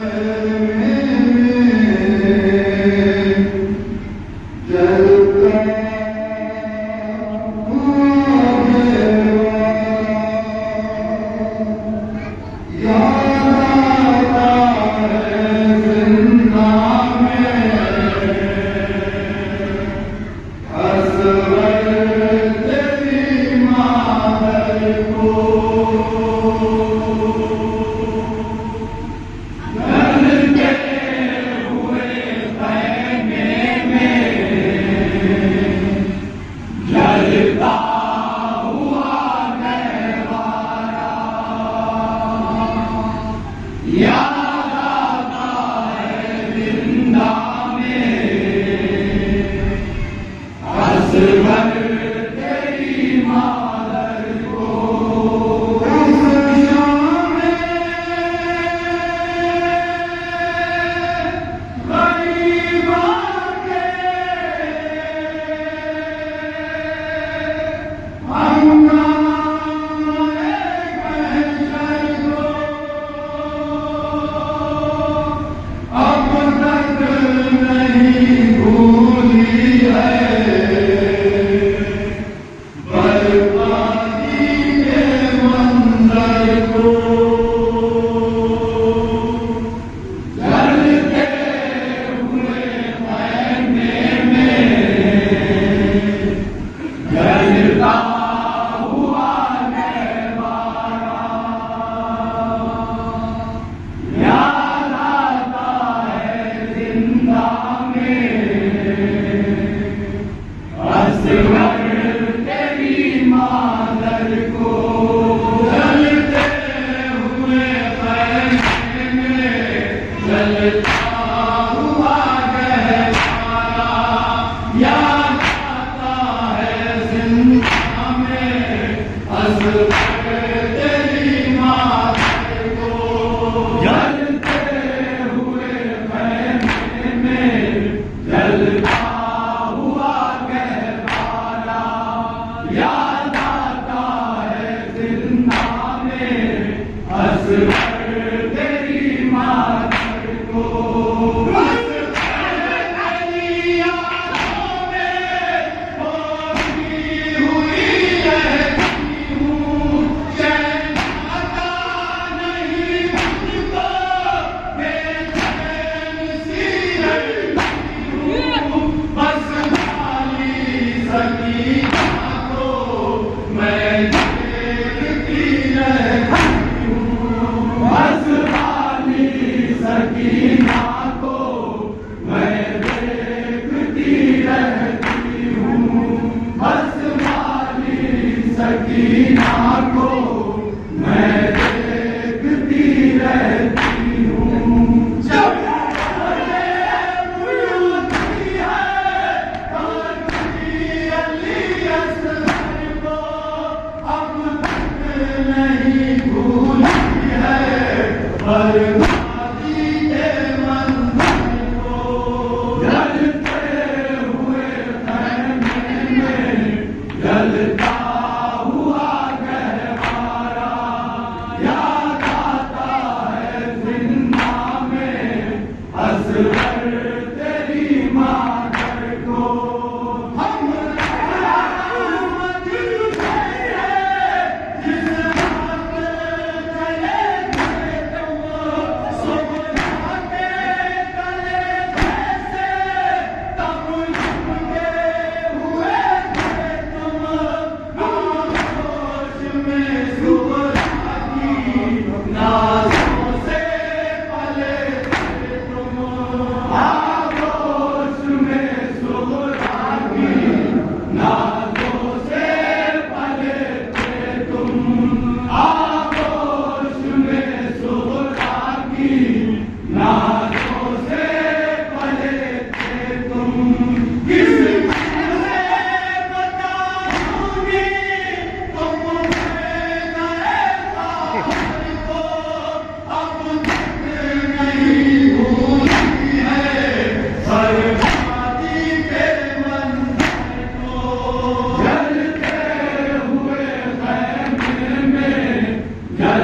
Amen.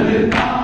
हुआ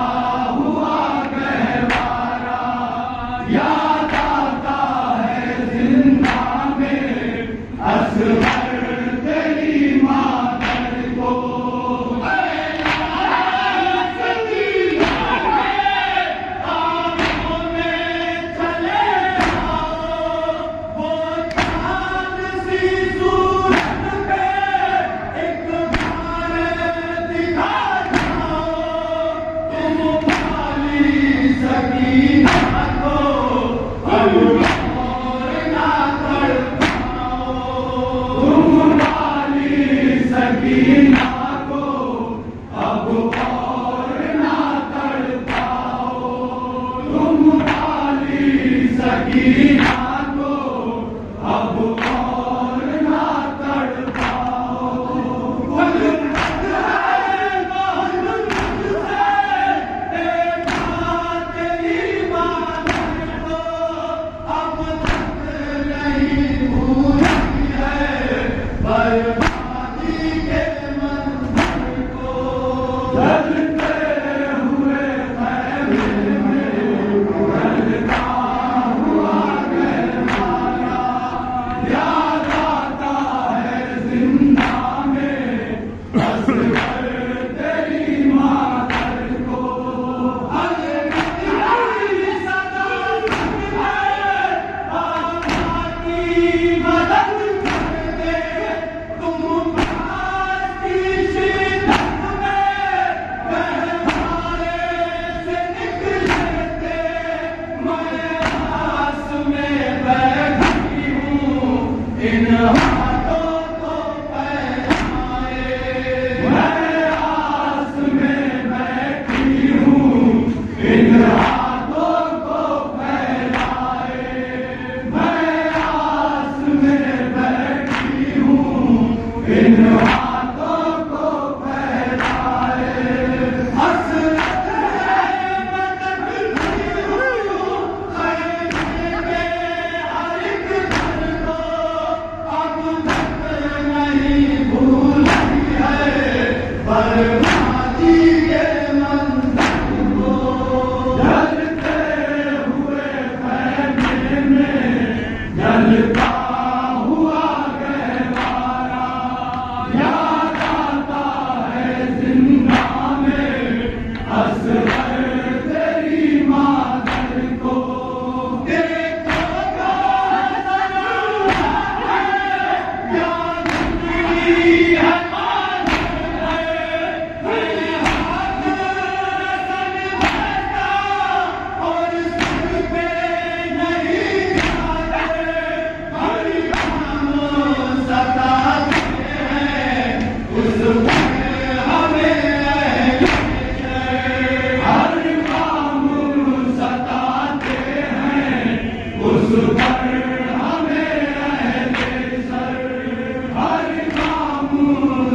Hare Krishna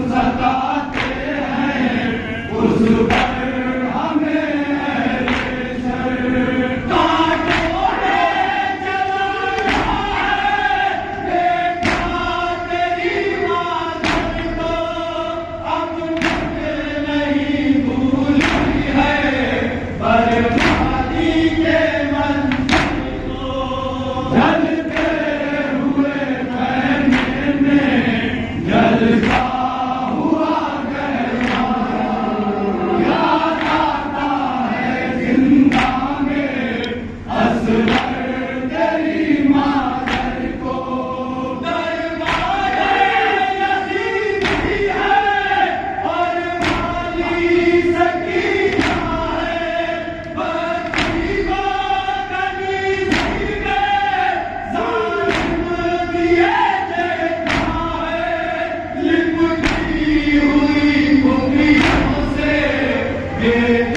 सताते हैं उस पर बेटा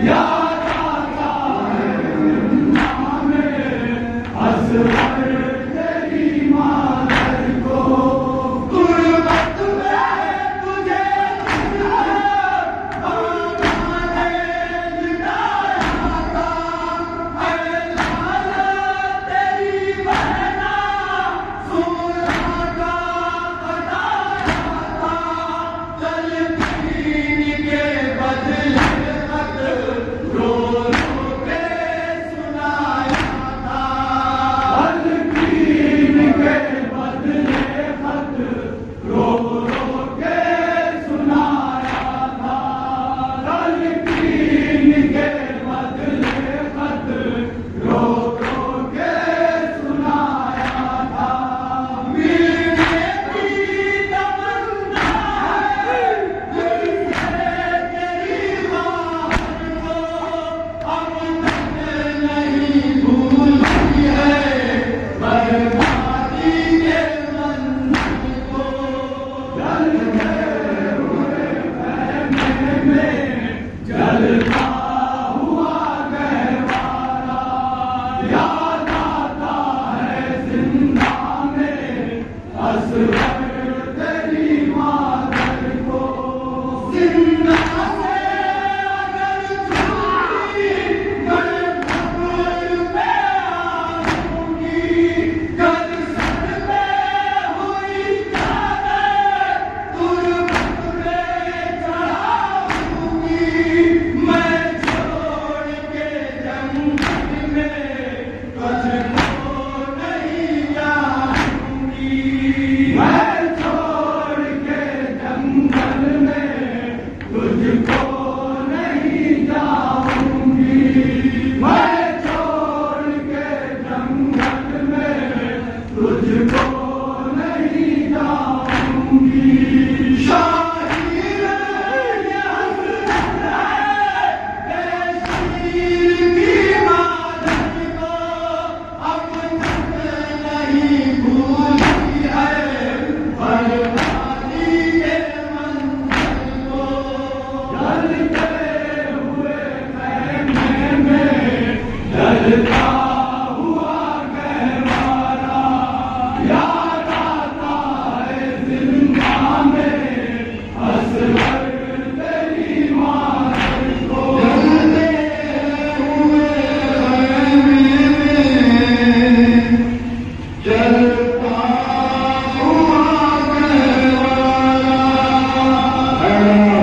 Yeah. Amen. Republic.